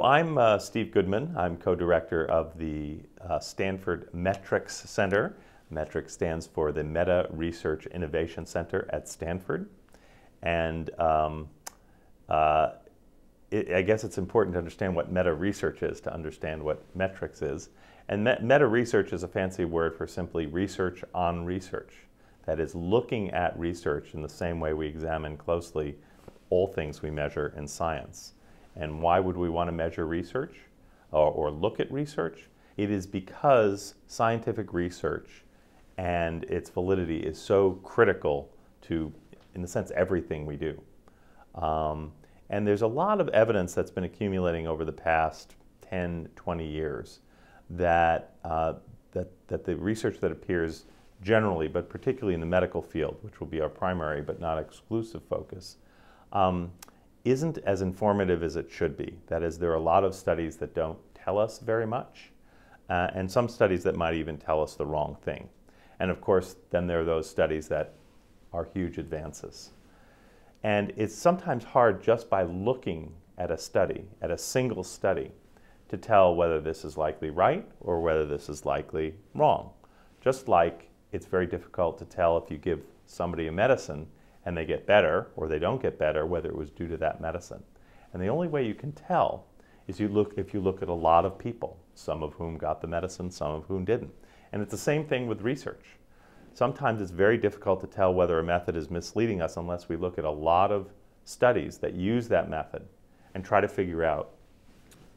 I'm uh, Steve Goodman. I'm co-director of the uh, Stanford Metrics Center. Metrics stands for the Meta Research Innovation Center at Stanford. And um, uh, it, I guess it's important to understand what meta research is to understand what metrics is. And me meta research is a fancy word for simply research on research. That is looking at research in the same way we examine closely all things we measure in science. And why would we want to measure research or, or look at research? It is because scientific research and its validity is so critical to, in a sense, everything we do. Um, and there's a lot of evidence that's been accumulating over the past 10, 20 years that, uh, that, that the research that appears generally, but particularly in the medical field, which will be our primary but not exclusive focus, um, isn't as informative as it should be. That is, there are a lot of studies that don't tell us very much, uh, and some studies that might even tell us the wrong thing. And of course, then there are those studies that are huge advances. And it's sometimes hard just by looking at a study, at a single study, to tell whether this is likely right or whether this is likely wrong. Just like it's very difficult to tell if you give somebody a medicine and they get better or they don't get better, whether it was due to that medicine. And the only way you can tell is you look if you look at a lot of people, some of whom got the medicine, some of whom didn't. And it's the same thing with research. Sometimes it's very difficult to tell whether a method is misleading us unless we look at a lot of studies that use that method and try to figure out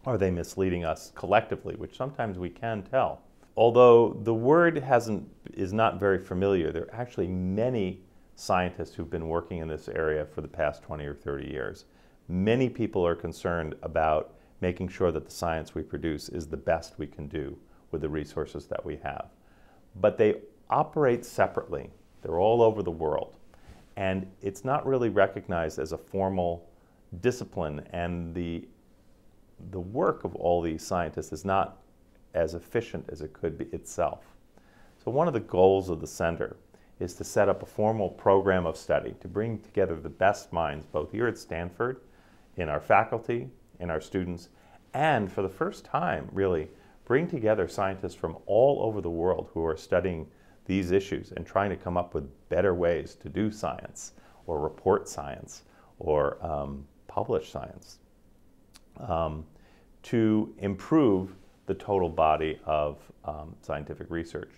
are they misleading us collectively, which sometimes we can tell. Although the word hasn't, is not very familiar, there are actually many scientists who've been working in this area for the past 20 or 30 years. Many people are concerned about making sure that the science we produce is the best we can do with the resources that we have. But they operate separately. They're all over the world. And it's not really recognized as a formal discipline, and the, the work of all these scientists is not as efficient as it could be itself. So one of the goals of the center is to set up a formal program of study to bring together the best minds, both here at Stanford, in our faculty, in our students, and for the first time, really, bring together scientists from all over the world who are studying these issues and trying to come up with better ways to do science or report science or um, publish science um, to improve the total body of um, scientific research.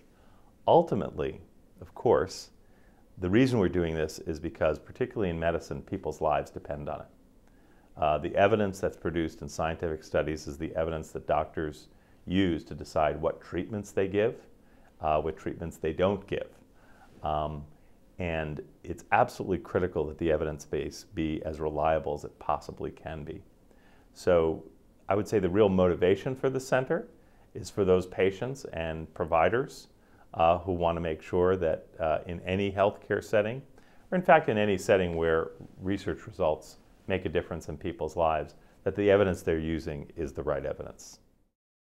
Ultimately, of course, the reason we're doing this is because, particularly in medicine, people's lives depend on it. Uh, the evidence that's produced in scientific studies is the evidence that doctors use to decide what treatments they give, uh, what treatments they don't give. Um, and it's absolutely critical that the evidence base be as reliable as it possibly can be. So I would say the real motivation for the center is for those patients and providers uh, who want to make sure that uh, in any healthcare setting, or in fact in any setting where research results make a difference in people's lives, that the evidence they're using is the right evidence.